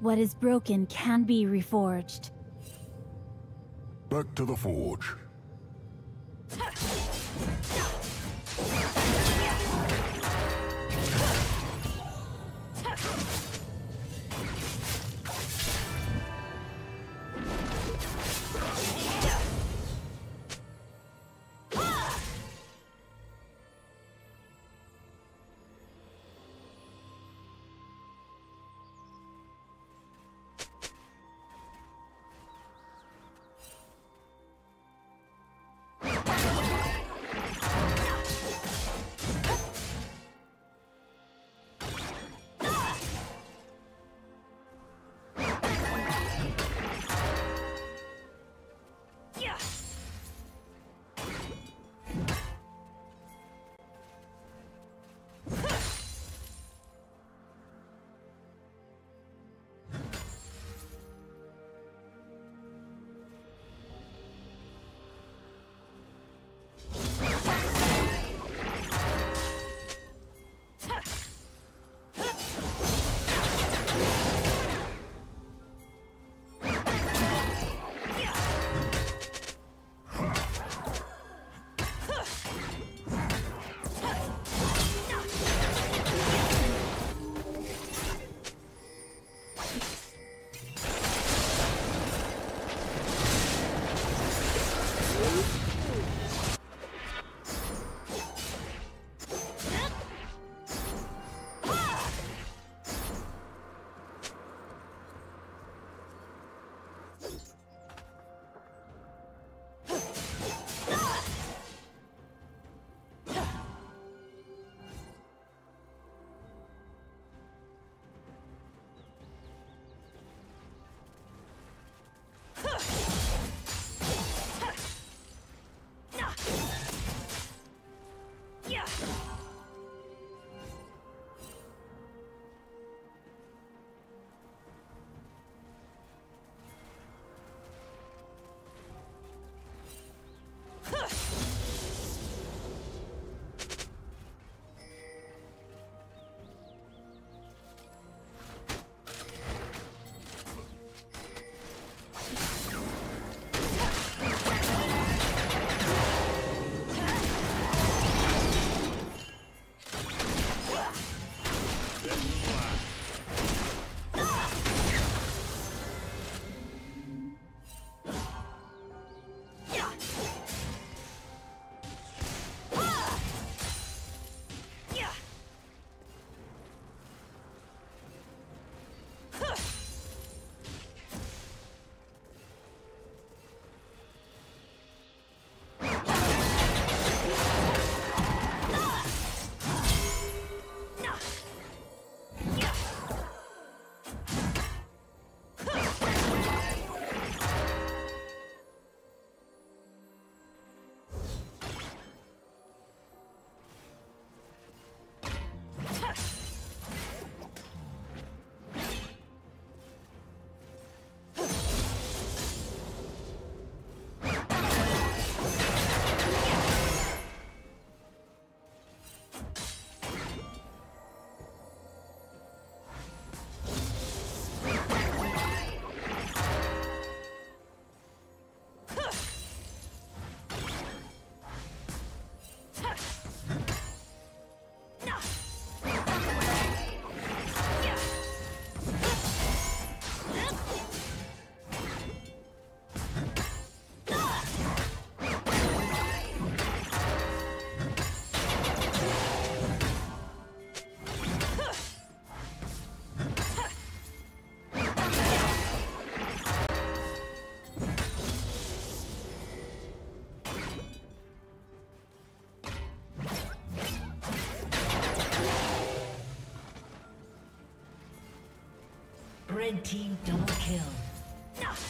What is broken can be reforged. Back to the forge. Red team double kill. Rampage.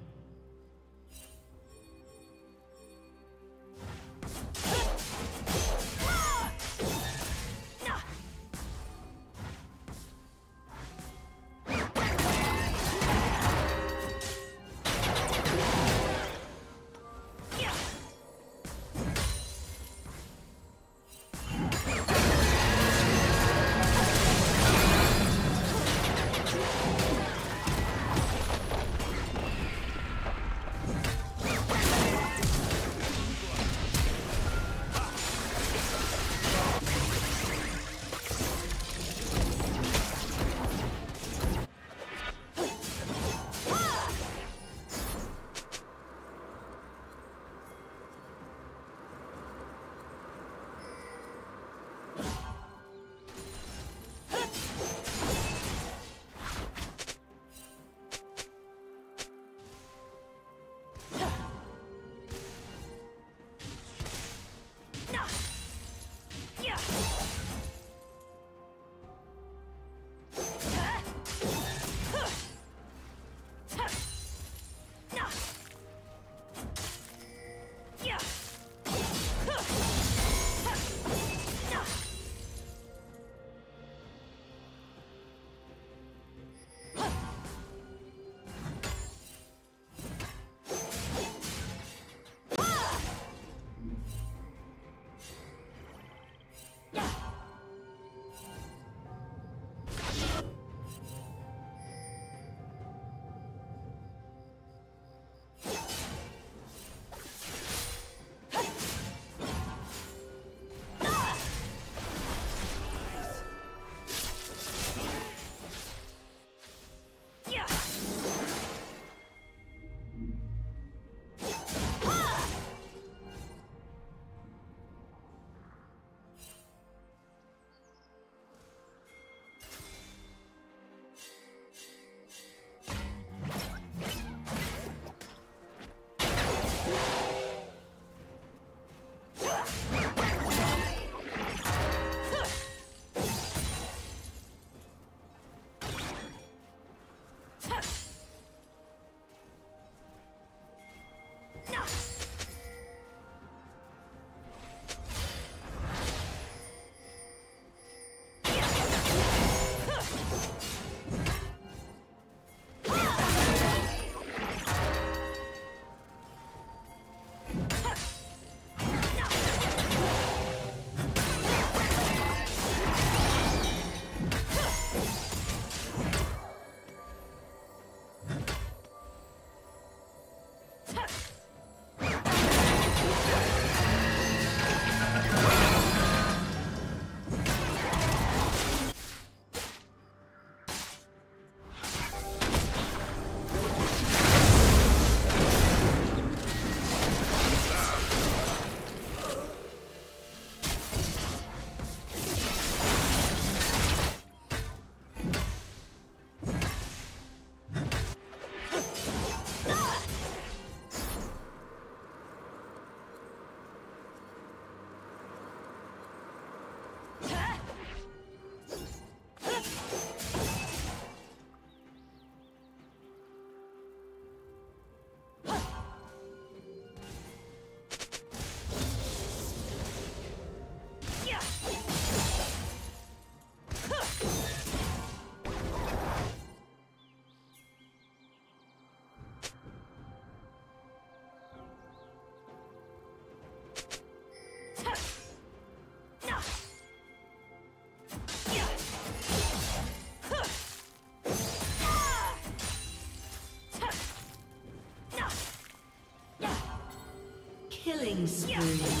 killing spree.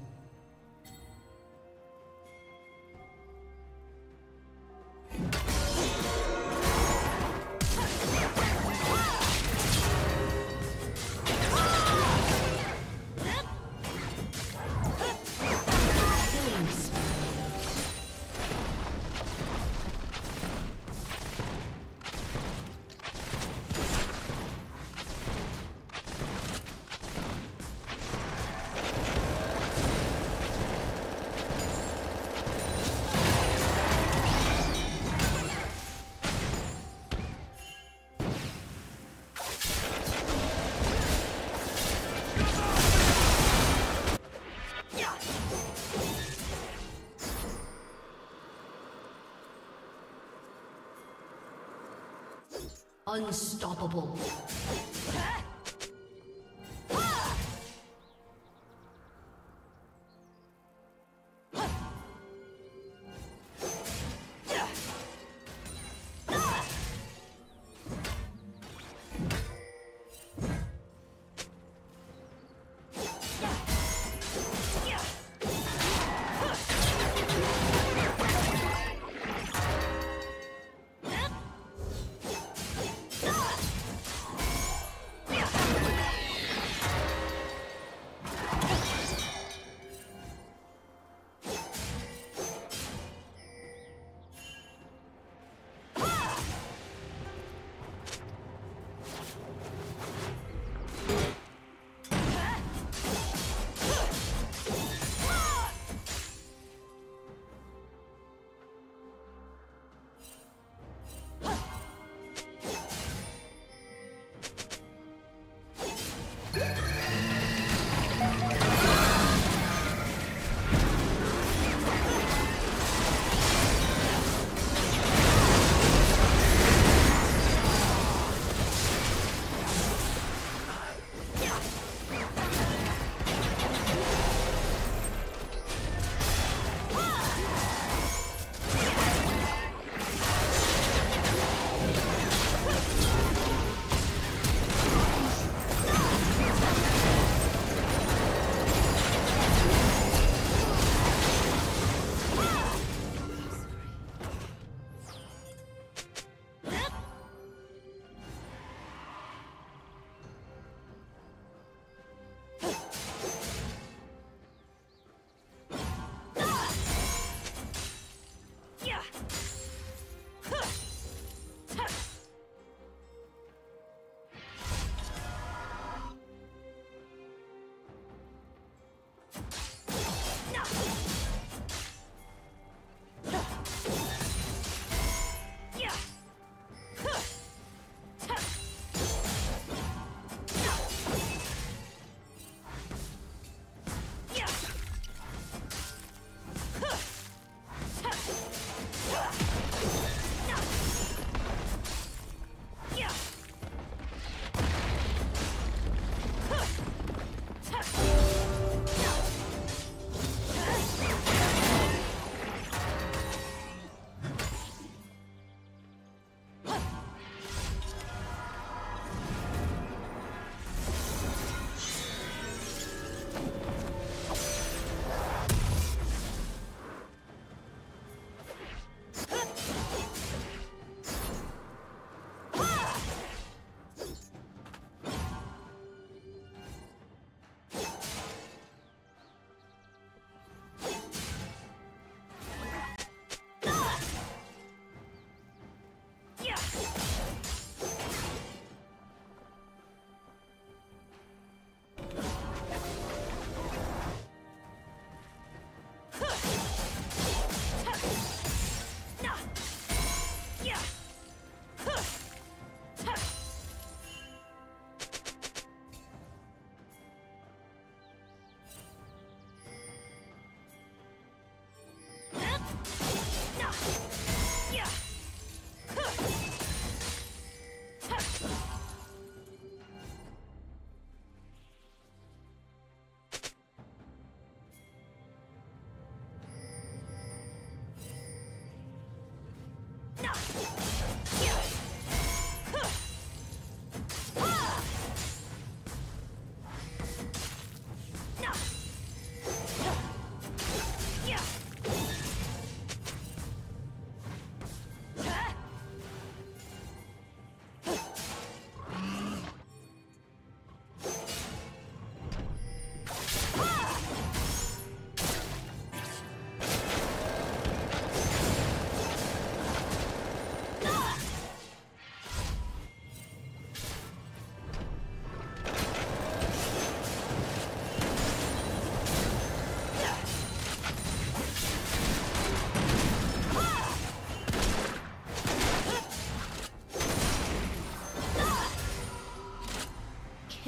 Unstoppable.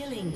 Killing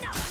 Yeah.